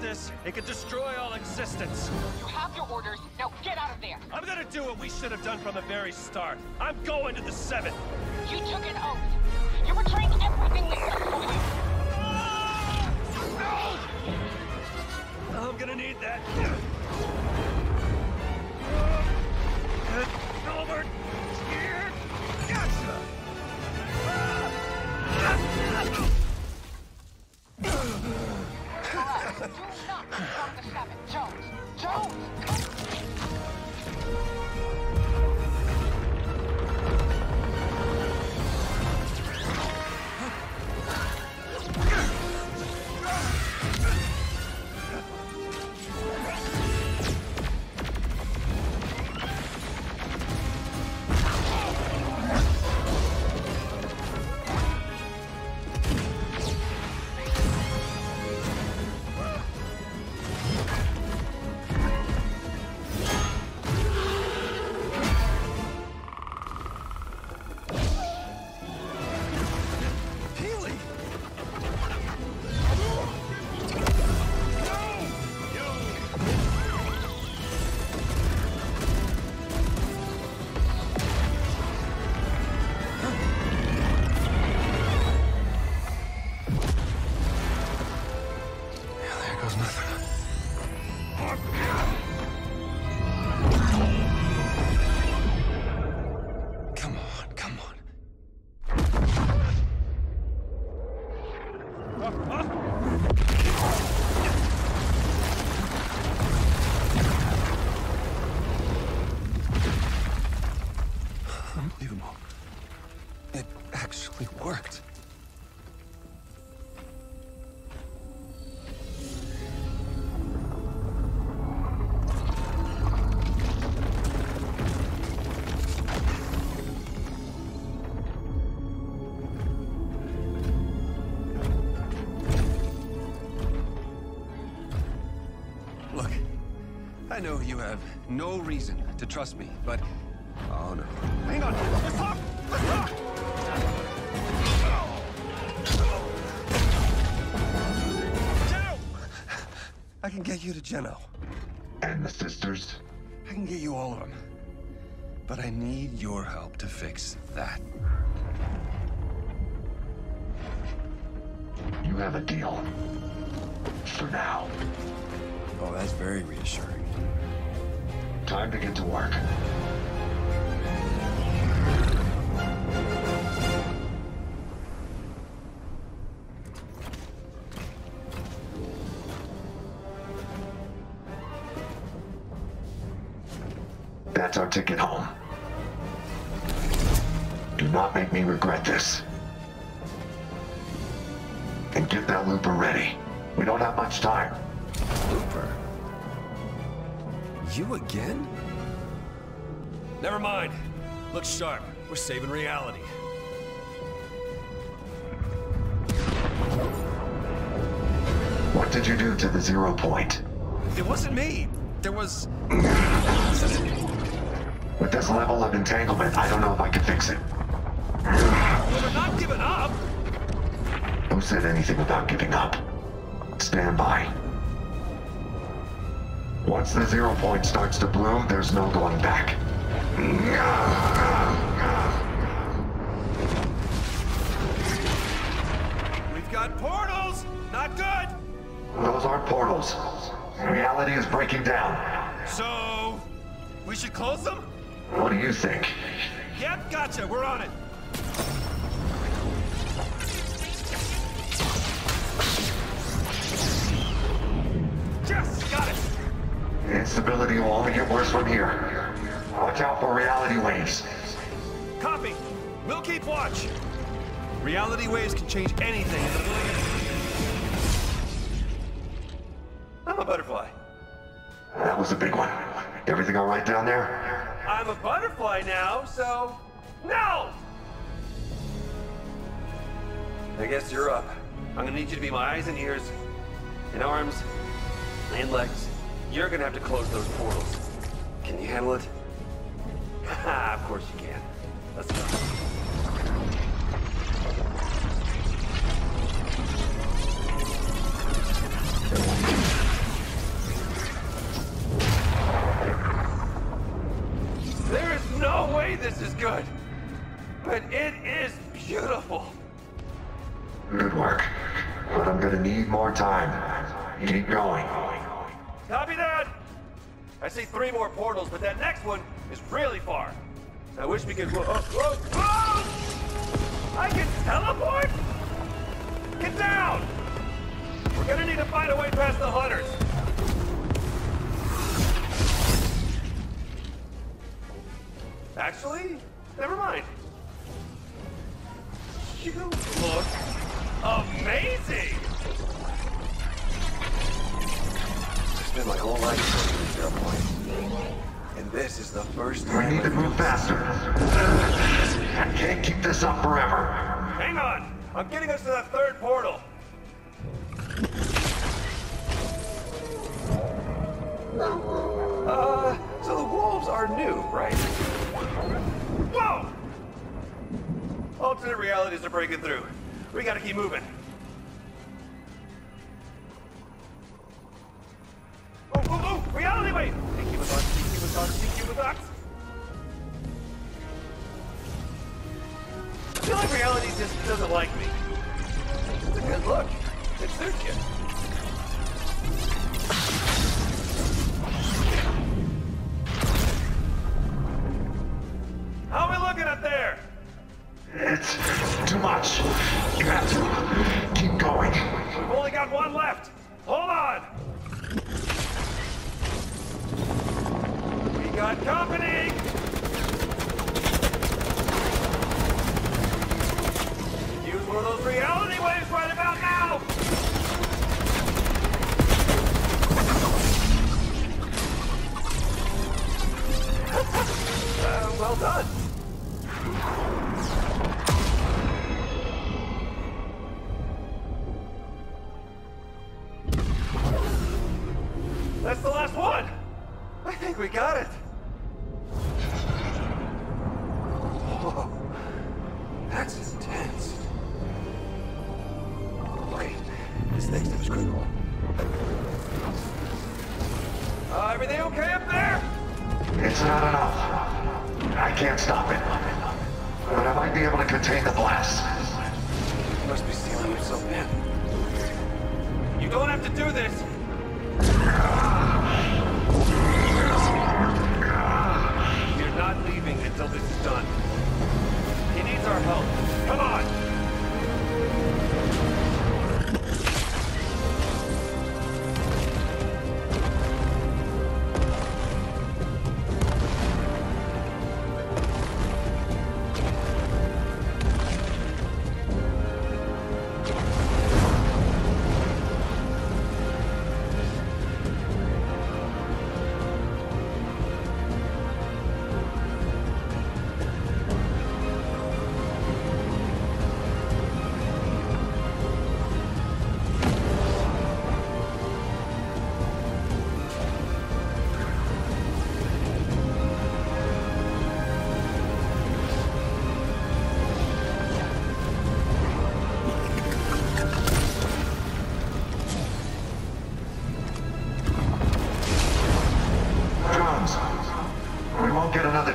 this, it could destroy all existence. You have your orders. Now get out of there. I'm gonna do what we should have done from the very start. I'm going to the Seven. You took an oath. You're betraying everything we stood for you. I'm gonna need that. Over here. Correct. Actually worked. Look, I know you have no reason to trust me, but... Oh, no. Hang on! Let's talk! Let's talk! I can get you to Geno. And the sisters? I can get you all of them. But I need your help to fix that. You have a deal. For now. Oh, that's very reassuring. Time to get to work. That's our ticket home. Do not make me regret this. And get that looper ready. We don't have much time. Looper? You again? Never mind. Look sharp. We're saving reality. What did you do to the zero point? It wasn't me. There was... This level of entanglement, I don't know if I can fix it. Well, we're not giving up. Who said anything about giving up? Stand by. Once the zero point starts to bloom, there's no going back. We've got portals. Not good. Those aren't portals. Reality is breaking down. So, we should close them? What do you think? Yep, gotcha. We're on it. Yes, got it. Instability will only get worse from here. Watch out for reality waves. Copy. We'll keep watch. Reality waves can change anything in the blink I'm a butterfly. That was a big one. Everything all right down there? I'm a butterfly now, so no. I guess you're up. I'm gonna need you to be my eyes and ears, and arms, and legs. You're gonna have to close those portals. Can you handle it? Of course you can. Let's go. Portals, but that next one is really far. I wish we could. Whoa, whoa, whoa! I can teleport? Get down! We're gonna need to find a way past the hunters. Actually, never mind. You look faster. I can't keep this up forever. Hang on! I'm getting us to that third portal! Uh, so the wolves are new, right? Whoa! Alternate realities are breaking through. We gotta keep moving. It suits you. How are we looking up there? It's too much. You have to keep going. We've only got one left. Hold on. We got company. We got it! Whoa. That's intense. Wait, this next step is critical. Uh, everything okay up there? It's not enough. I can't stop it. But I might be able to contain the blast. You must be sealing yourself in. You don't have to do this! Until this is done. He needs our help. Come on!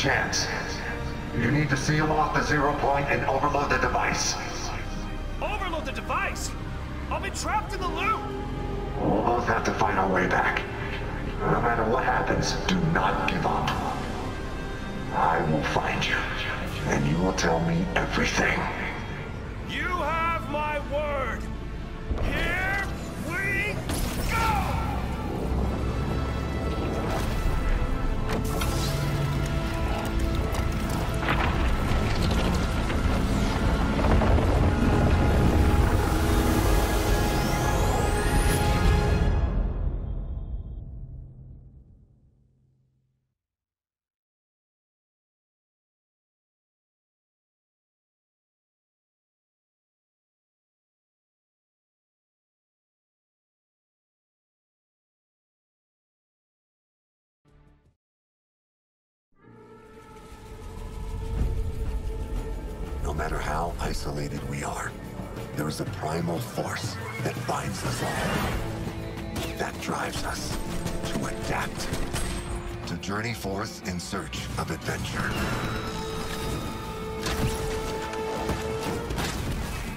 Chance. You need to seal off the zero point and overload the device. Overload the device! I'll be trapped in the loop! We'll both have to find our way back. No matter what happens, do not give up. I will find you, and you will tell me everything. No matter how isolated we are, there is a primal force that binds us all. That drives us to adapt, to journey forth in search of adventure.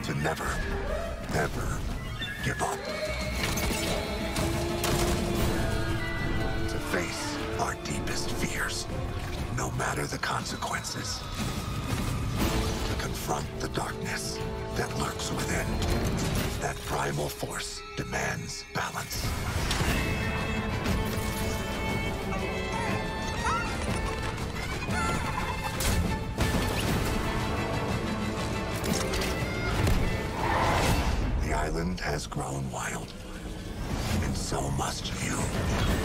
To never, ever give up. To face our deepest fears, no matter the consequences. Confront the darkness that lurks within. That primal force demands balance. The island has grown wild, and so must you.